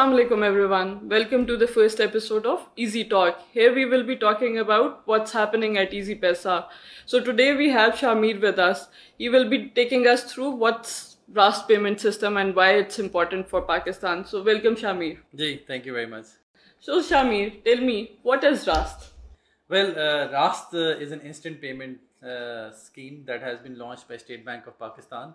Assalamu alaikum everyone. Welcome to the first episode of Easy Talk. Here we will be talking about what's happening at Easy Pesa. So today we have Shamir with us. He will be taking us through what's Rast payment system and why it's important for Pakistan. So welcome Shamir. Ji, thank you very much. So Shamir, tell me, what is Rast? Well, uh, Rast uh, is an instant payment uh, scheme that has been launched by State Bank of Pakistan.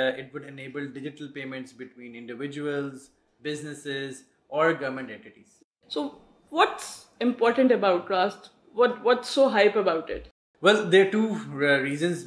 uh, it would enable digital payments between individuals businesses, or government entities. So, what's important about Rust? What what's so hype about it? Well, there are two uh, reasons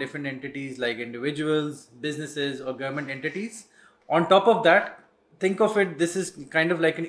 different entities like individuals, businesses or government entities. On top of that, think of it this is kind of like an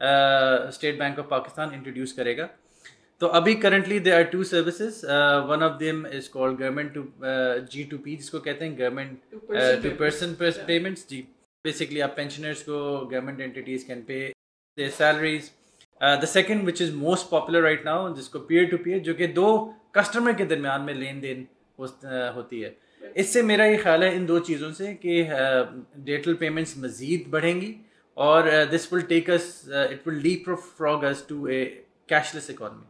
State Bank of Pakistan introduce کرے گا۔ تو ابھی currently there are two services one of them is call government to G to P جس کو کہتے ہیں government to person payments جی۔ Basically آپ پینشنرس کو government entities can pay their salaries the second which is most popular right now جس کو peer to pair جو کہ دو کسٹمر کے درمیان میں لین دین ہوتی ہے۔ اس سے میرا یہ خیال ہے ان دو چیزوں سے کہ ڈیٹل پیمنٹس مزید بڑھیں گی۔ اور this will take us it will leapfrog us to a cashless economy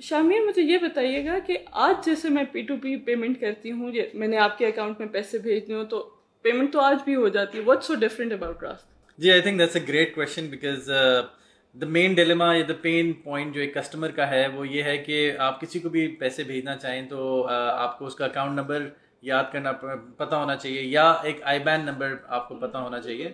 Shamir مجھے یہ بتائیے گا کہ آج جیسے میں پی ٹو پی پیمنٹ کرتی ہوں میں نے آپ کے اکاؤنٹ میں پیسے بھیجنے ہوں تو پیمنٹ تو آج بھی ہو جاتی ہے۔ What so different about Raast G I think that's a great question because the main dilemma یا دا پین پوائنٹ جو ایک کسٹمر کا ہے وہ یہ ہے کہ آپ کسی کو بھی پیسے بھیجنا چاہیں تو آپ کو اس کا اکاؤنٹ نمبر یاد کرنا پتہ ہونا چاہیے یا ایک آئی بین نمبر آپ کو پتہ ہونا چاہیے۔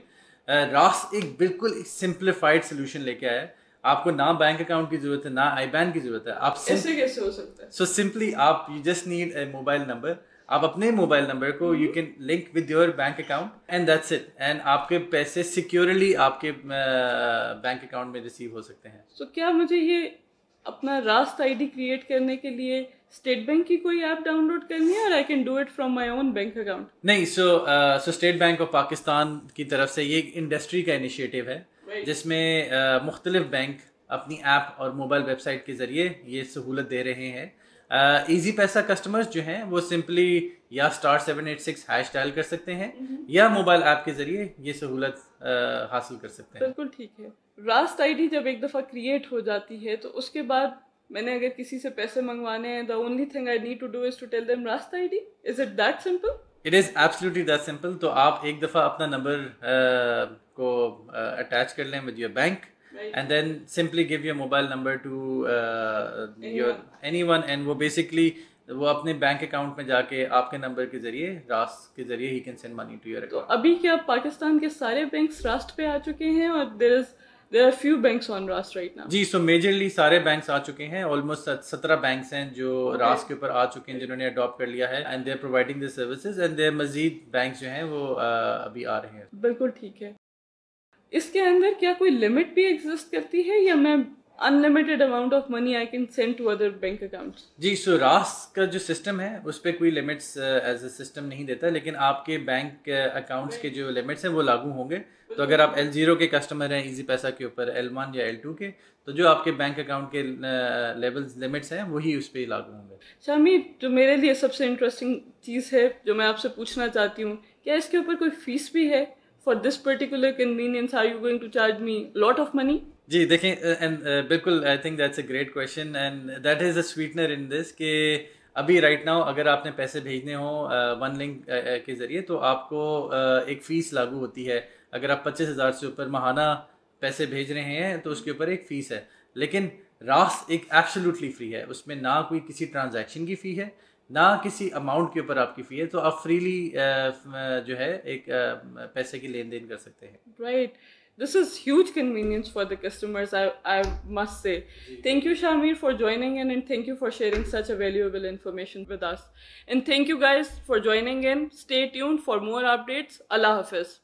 راس ایک بالکل سمپلیفائڈ سولوشن لے کے آیا آپ کو نہ بینک اکاؤنٹ کی ضرورت ہے نہ آئی بین کی ضرورت ہے آپ کیسے ہو سکتا ہے سو سمپلی آپ you just need a mobile number آپ اپنے موبائل نمبر کو you can link with your bank account and that's it and آپ کے پیسے سیکورلی آپ کے بینک اکاؤنٹ میں ریسیو ہو سکتے ہیں سو کیا مجھے یہ اپنا راست آئی ڈی کریٹ کرنے کے لیے اسٹیٹ بینک کی کوئی ایپ ڈاؤن لوڈ کرنی ہے اور I can do it from my own bank account نہیں so so State Bank of Pakistan کی طرف سے یہ انڈسٹری کا انیشیٹو ہے جس میں مختلف بینک اپنی ایپ اور موبائل ویب سائٹ کے ذریعے یہ سہولت دے رہے ہیں. ایزی پیسہ کسٹمرز جو ہیں وہ سمپلی یا star seven eight six hash dial کر سکتے ہیں یا موبائل ایپ کے ذریعے یہ سہولت حاصل کر سکتے ہیں. بالکل ٹھیک ہے. راست آئی ڈی جب ایک دفعہ کریٹ ہو جاتی ہے تو اس کے بعد میں نے اگر کسی سے پیسے منگوانے ہیں the only thing I need to do is to tell them Raast I D is it that simple it is absolutely that simple تو آپ ایک دفعہ اپنا نمبر کو اٹیچ کر لیں with your bank and then simply give your mobile number to your any one and وہ basically وہ اپنے بینک اکاؤنٹ میں جا کے آپ کے نمبر کے ذریعے راست کے ذریعے ہی can send money to your تو ابھی کیا پاکستان کے سارے بینکس راست پہ آ چکے ہیں اور there is there are few banks on Raast right now G so majorly سارے بینکس آ چکے ہیں۔ آلموسٹ سترہ بینکس ہیں جو راست کے اوپر آ چکے ہیں جنہوں نے اڈاپٹ کر لیا ہے۔ And they providing the services and they مزید بینکس جو ہیں وہ ابھی آ رہے ہیں۔ بالکل ٹھیک ہے۔ اس کے اندر کیا کوئی لمٹ بھی ایگزسٹ کرتی ہے یا میں unlimited amount of money I can send to other bank accounts G so Raast کا جو سسٹم ہے اس پہ کوئی لمٹس ایز اے سسٹم نہیں دیتا لیکن آپ کے بینک اکاؤنٹس کے جو لمٹس ہیں وہ لاگو ہوں گے۔ تو اگر آپ ایل زیرو کے کسٹمر ہیں ایزی پیسہ کے اوپر ایل ون یا ایل ٹو کے تو جو آپ کے بینک اکاؤنٹ کے لیولز لمٹس ہیں وہی اس پہ لاگو ہوں گے۔ شامی جو میرے لیے سب سے انٹرسٹنگ چیز ہے جو میں آپ سے پوچھنا چاہتی ہوں کیا اس کے اوپر کوئی فیس بھی ہے؟ For this particular convenience are you going to charge me lot of money جی دیکھیں uh, بالکل I think that's a great question and that is a sweetener in this کہ ابھی رائٹ ناؤ اگر آپ نے پیسے بھیجنے ہوں uh, ون لنک uh, کے ذریعے تو آپ کو ایک فیس لاگو ہوتی ہے۔ اگر آپ پچیس ہزار سے اوپر ماہانہ پیسے بھیج رہے ہیں تو اس کے اوپر ایک فیس ہے۔ لیکن راس ایک ایبسلیوٹلی فری ہے۔ اس میں نہ کوئی کسی ٹرانزیکشن کی فی ہے، نہ کسی اماؤنٹ کے اوپر آپ کی فی ہے۔ تو آپ فریلی جو ہے، ایک پیسے کی لین دین کر سکتے ہیں۔ Right This is huge convenience for the customers, I, I must say. Thank you, Shamir, for joining in and thank you for sharing such a valuable information with us. And thank you guys for joining in. Stay tuned for more updates. Allah Hafiz.